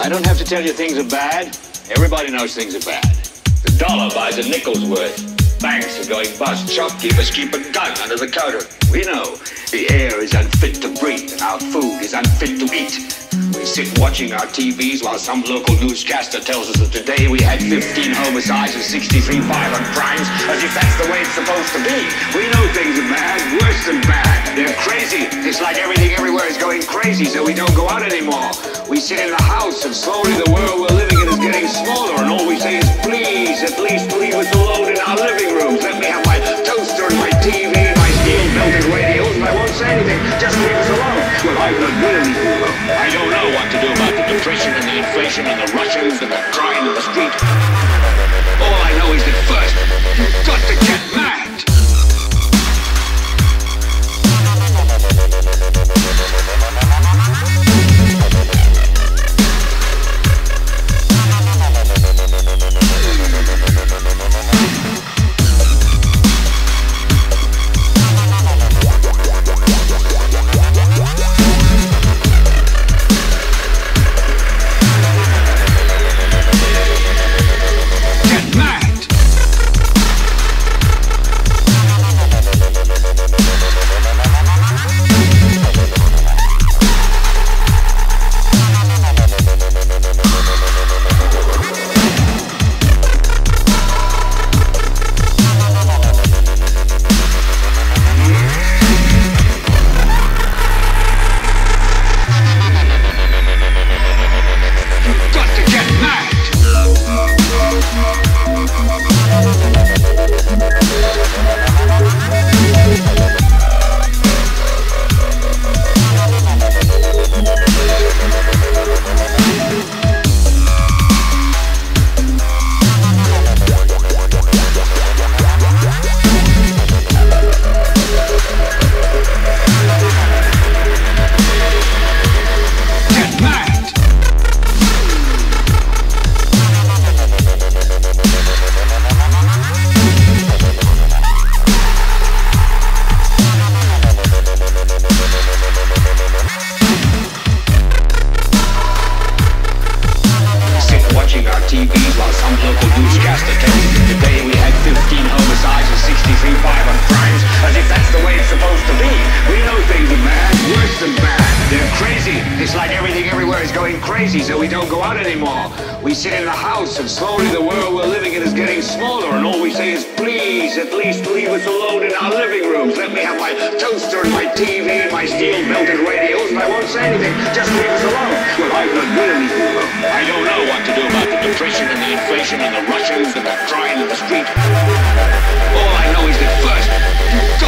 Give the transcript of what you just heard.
I don't have to tell you things are bad. Everybody knows things are bad. The dollar buys a nickel's worth. Banks are going bust. Shopkeepers keep a gun under the counter. We know the air is unfit to breathe and our food is unfit to eat. We sit watching our TVs while some local newscaster tells us that today we had 15 homicides and 63 violent crimes, as if that's the way it's supposed to be. We know things are bad, worse than bad. They're crazy. It's like everything is going crazy, so we don't go out anymore. We sit in the house, and slowly the world we're living in is getting smaller, and all we say is, please, at least leave us alone in our living rooms. Let me have my toaster and my TV and my steel-belted radials, and I won't say anything. Just leave us alone. Well, I've not done anything. I don't know what to do about the depression and the inflation and the Russians and the crying in the street. All I know is that first, you've got to get mad. Crazy, so we don't go out anymore. We sit in the house, and slowly the world we're living in is getting smaller, and all we say is, please, at least leave us alone in our living rooms. Let me have my toaster and my TV and my steel-belted radials, and I won't say anything. Just leave us alone. Well, I've not done anything. I don't know what to do about the depression and the inflation and the Russians and the crying in the street. All I know is that first, to get